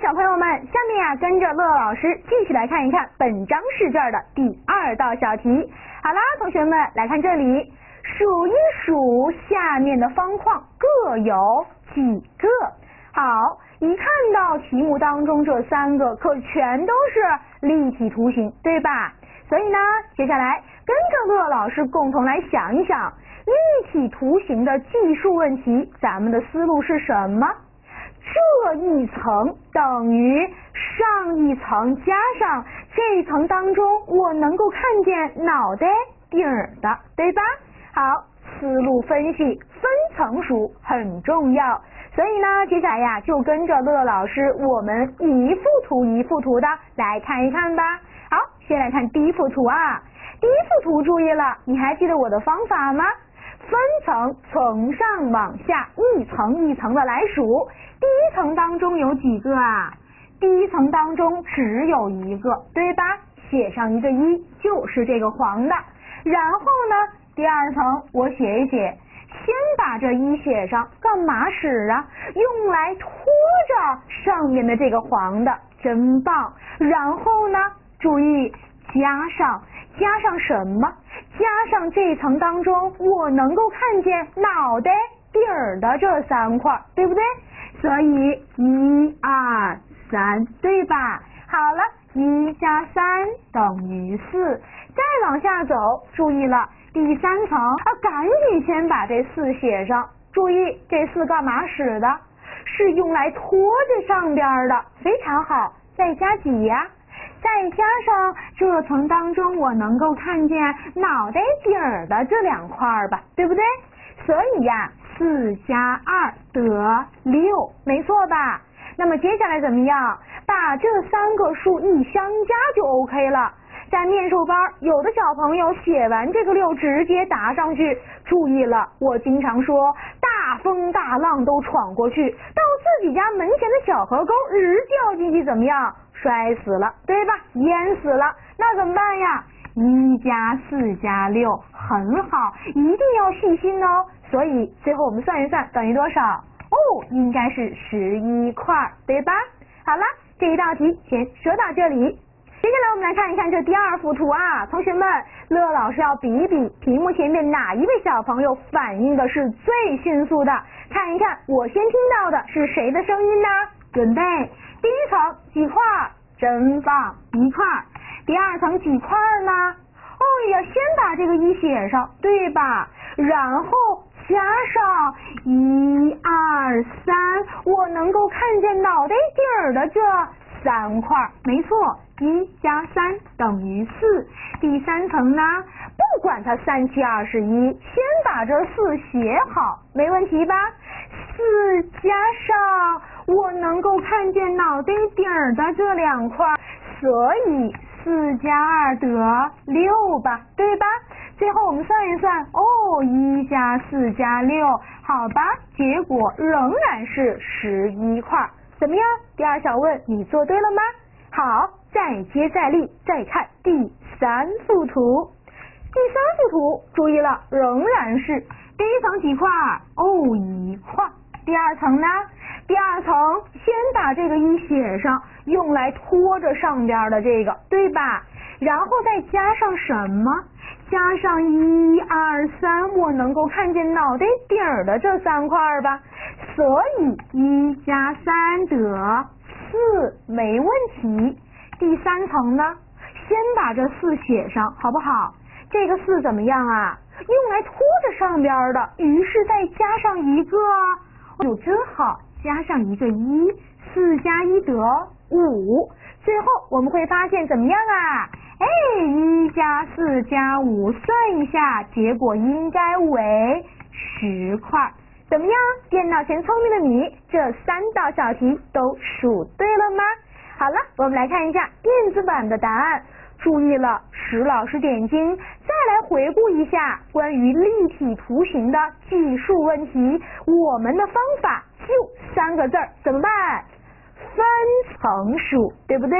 小朋友们，下面呀跟着乐乐老师继续来看一看本张试卷的第二道小题。好啦，同学们来看这里，数一数下面的方框各有几个？好，一看到题目当中这三个，可全都是立体图形，对吧？所以呢，接下来跟着乐乐老师共同来想一想立体图形的计数问题，咱们的思路是什么？这一层等于上一层加上这一层当中我能够看见脑袋顶的，对吧？好，思路分析，分层数很重要。所以呢，接下来呀，就跟着乐乐老师，我们一幅图一幅图的来看一看吧。好，先来看第一幅图啊。第一幅图注意了，你还记得我的方法吗？分层，从上往下，一层一层的来数。第一层当中有几个啊？第一层当中只有一个，对吧？写上一个一，就是这个黄的。然后呢，第二层我写一写，先把这一写上，干嘛使啊？用来拖着上面的这个黄的，真棒。然后呢，注意加上，加上什么？加上这层当中我能够看见脑袋顶儿的这三块，对不对？所以一二三，对吧？好了，一加三等于四。再往下走，注意了，第三层啊，赶紧先把这四写上。注意，这四干嘛使的？是用来拖着上边的，非常好。再加几呀？再加上这层当中我能够看见脑袋顶儿的这两块吧，对不对？所以呀。四加二得六，没错吧？那么接下来怎么样？把这三个数一相加就 OK 了。在面授班，有的小朋友写完这个六直接答上去。注意了，我经常说，大风大浪都闯过去，到自己家门前的小河沟，日掉进去怎么样？摔死了，对吧？淹死了，那怎么办呀？一加四加六，很好，一定要细心哦。所以最后我们算一算，等于多少？哦，应该是十一块，对吧？好了，这一道题先说到这里。接下来我们来看一看这第二幅图啊，同学们，乐老师要比一比屏幕前面哪一位小朋友反应的是最迅速的，看一看我先听到的是谁的声音呢？准备，第一层几块？真棒，一块。第二层几块呢？哦呀，先把这个一写上，对吧？然后。加上一二三，我能够看见脑袋顶儿的这三块，没错，一加三等于四。第三层呢，不管它三七二十一，先把这四写好，没问题吧？四加上我能够看见脑袋顶儿的这两块，所以四加二得六吧，对吧？最后我们算一算，哦，一加四加六，好吧，结果仍然是十一块，怎么样？第二小问你做对了吗？好，再接再厉，再看第三幅图。第三幅图，注意了，仍然是第一层几块？哦，一块。第二层呢？第二层先把这个一写上，用来拖着上边的这个，对吧？然后再加上什么？加上一二三，我能够看见脑袋顶的这三块吧，所以一加三得四，没问题。第三层呢，先把这四写上，好不好？这个四怎么样啊？用来拖着上边的，于是再加上一个，就真好，加上一个一，四加一得五。最后我们会发现怎么样啊？哎，一加四加五，算一下，结果应该为十块，怎么样？电脑前聪明的你，这三道小题都数对了吗？好了，我们来看一下电子版的答案。注意了，石老师点睛，来回顾一下关于立体图形的计数问题。我们的方法就三个字儿，怎么办？分层数，对不对？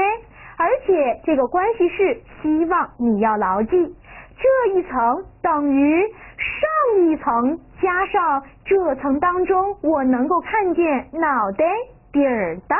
而且这个关系式，希望你要牢记，这一层等于上一层加上这层当中我能够看见脑袋顶儿的。